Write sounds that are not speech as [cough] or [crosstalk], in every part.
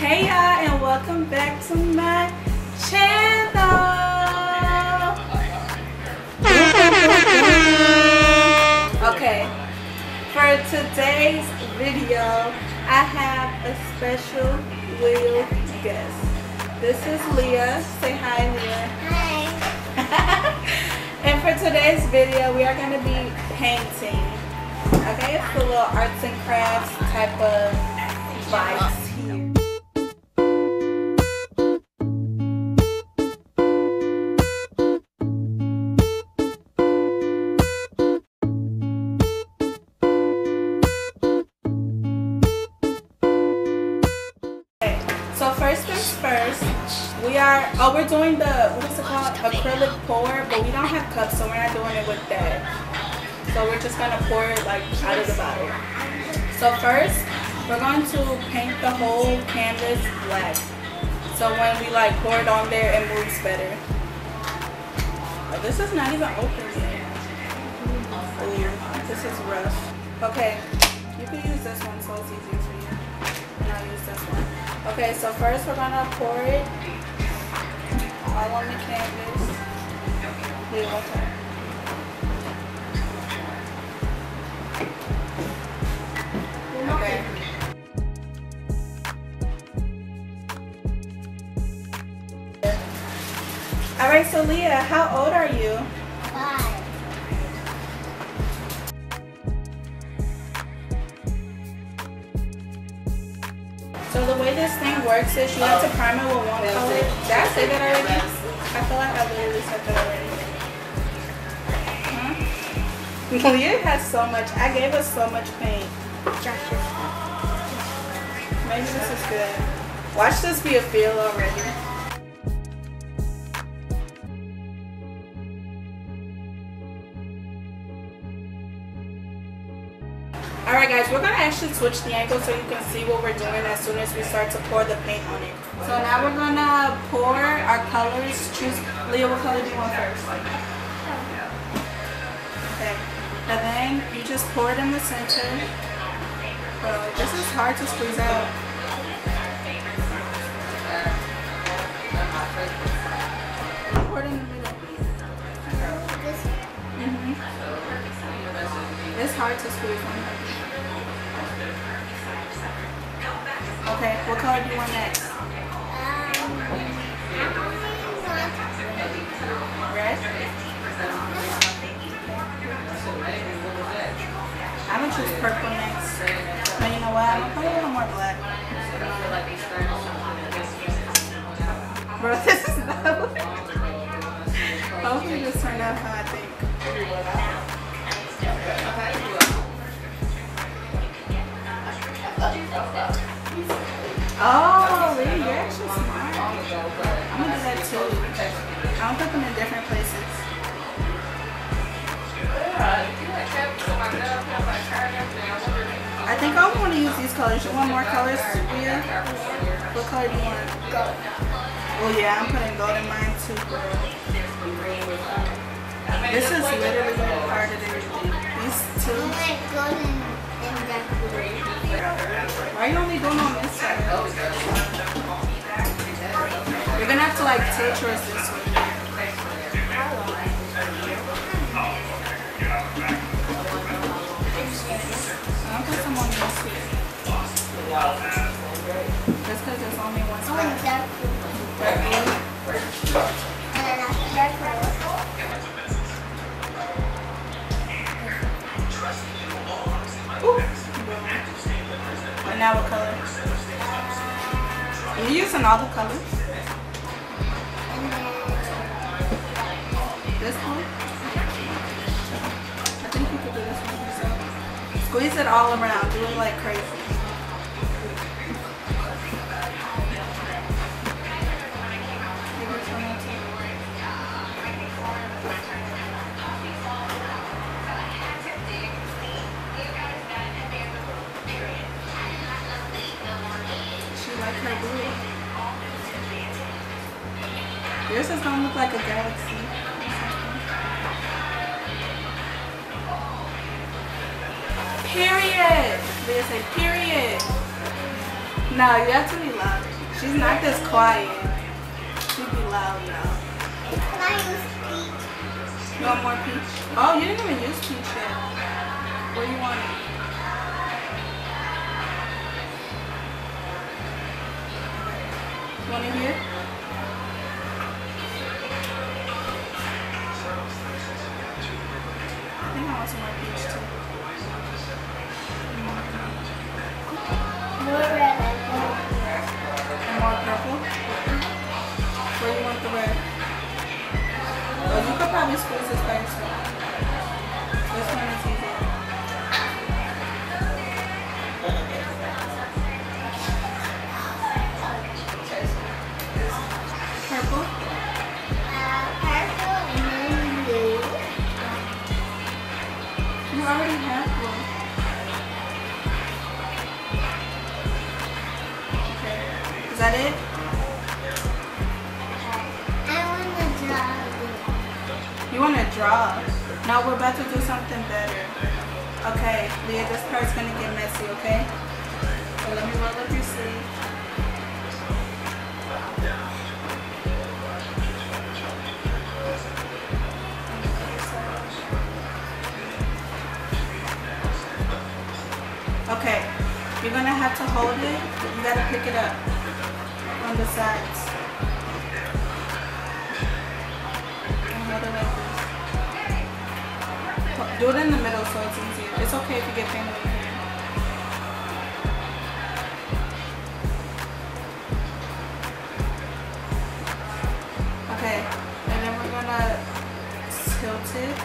Hey y'all and welcome back to my channel. Okay, for today's video, I have a special little guest. This is Leah. Say hi, Leah. Hi. [laughs] and for today's video, we are going to be painting. Okay, it's a little arts and crafts type of vibes here. First things first, we are, oh, we're doing the, what is it called? Acrylic pour, but we don't have cups, so we're not doing it with that. So we're just gonna pour it like out of the bottle. So first, we're going to paint the whole canvas black. So when we like pour it on there, it moves better. This is not even open yet. Ooh, this is rough. Okay, you can use this one so it's easier for you. And I'll use this one. Okay, so first we're gonna pour it all on the canvas. Wait, what's? Okay. Alright, so Leah, how old are you? So the way this thing works is you have to prime it with one color. Did I say that already? I feel like I literally said that already. Huh? [laughs] Leah has so much. I gave us so much paint. Maybe this is good. Watch this be a feel already. Alright guys, we're gonna actually switch the angle so you can see what we're doing as soon as we start to pour the paint on it. So now we're gonna pour our colors. Choose Leah, what color do you want first? Okay. And then you just pour it in the center. Bro, this is hard to squeeze out. It's hard to squeeze on. Okay, what color do you want next? Red? I'm gonna choose purple next. But you know what? I'm gonna put a little more black. Think I want to use these colors. You want more colors, Leah? What color do you want? gold. Oh yeah, I'm putting gold in mine too, bro. This is literally part of everything. These I two. like golden and dark. Why are you only going on this side? You're gonna have to like tilt yours this way. Just because there's only one I spot. want dark blue. Dark blue. And then after dark blue. And now what color? You're using all the colors. And This one? I think you could do this one yourself. Squeeze it all around. Do it like crazy. Period. They say period. No, you have to be loud. She's not this quiet. She'd be loud? You want more peach? Oh, you didn't even use peach yet. What do you want? Want it here? I think I want some more peach too. You could probably squeeze this by yourself. This one is. Purple? Uh, purple and then blue. You already have one. Okay. Is that it? Draw? No, we're about to do something better. Okay, Leah, this part's gonna get messy, okay? So let me roll up your sleeve. Okay, you're gonna have to hold it. You gotta pick it up on the sides. Do it in the middle so it's easier. It's okay if you get over here. Okay, and then we're gonna tilt it.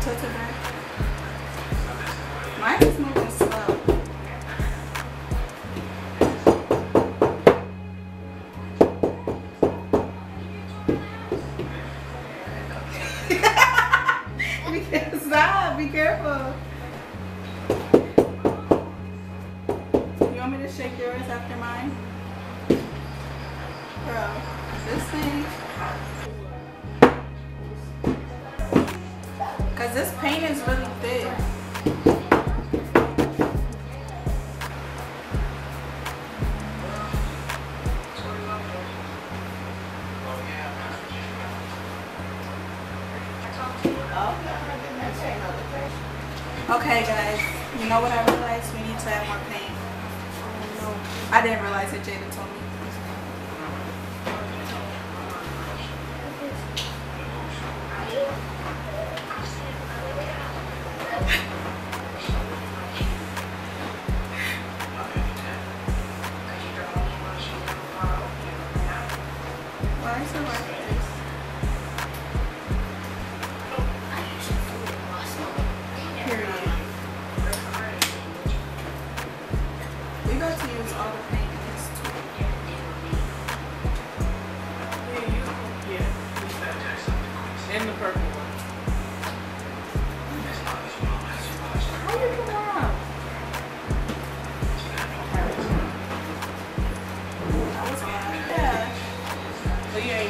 Tilt it back. Mine is moving slow. Be- [laughs] Be careful. You want me to shake yours after mine? Bro, this thing. Cause this paint is really you know what I realized? We need to add more paint. I didn't realize that Jada told me.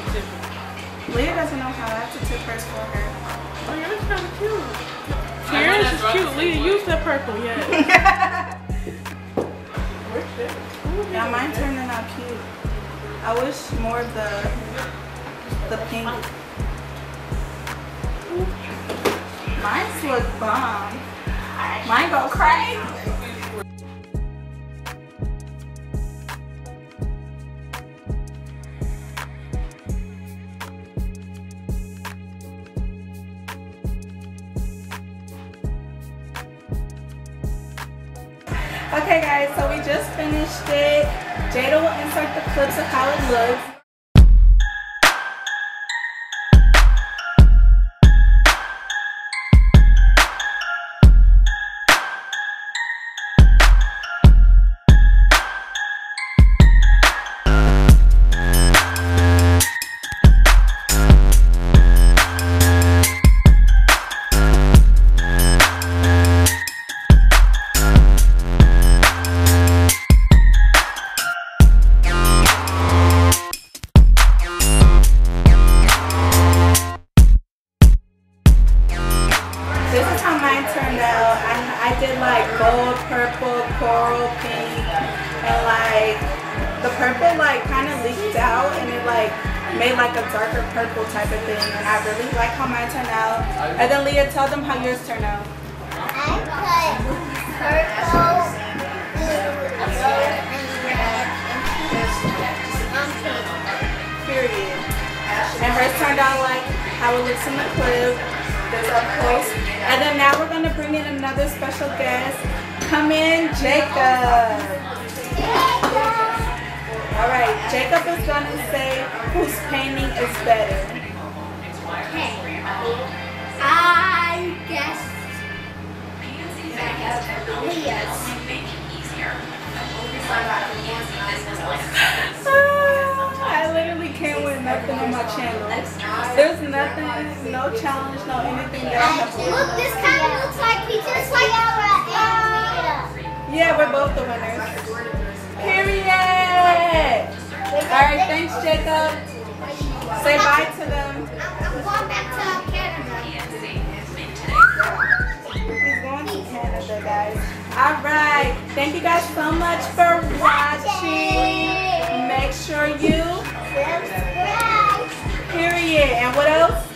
So you ain't tipping. Leah doesn't know how I have to tip hers for her. Oh, yeah, that's kind of cute. Yours is cute. Leah, use that purple, yeah. [laughs] yeah, mine turning out cute. I wish more of the the pink. Mine's look bomb. Mine go crazy. Finished it. Jada will insert the clips of how it looks. Made like a darker purple type of thing. And I really like how mine turned out. And then Leah, tell them how yours turned out. I put purple, blue, yellow, and red, and peach on paper. Period. And hers turned out like how it looks in the clip. This up close. And then now we're gonna bring in another special guest. Come in, Jacob. All right, Jacob is gonna say whose painting is better. Okay. I guess Leah's. Ah, I literally can't win nothing on my channel. There's nothing, no challenge, no anything that I have won. Look, this kind of looks like peaches, like Yara and Yeah, we're both the winners. Period. All right, thanks, Jacob. Say bye to them. I'm going back to Canada. He's going to Canada, guys. All right. Thank you guys so much for watching. Make sure you, Subscribe. period. And what else?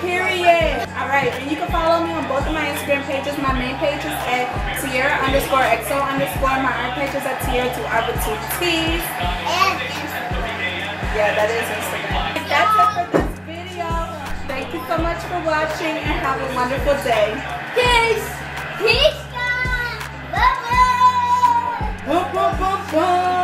Period. All right, and you can follow me on both of my Instagram pages. My main page is at Tierra underscore XO underscore. My art page is at Tierra to Abba two T's. And Instagram. Yeah, that is Instagram. That's it for this video. Thank you so much for watching and have a wonderful day. Peace. Peace. Bye bye. Boom. Boom. Boom. bye.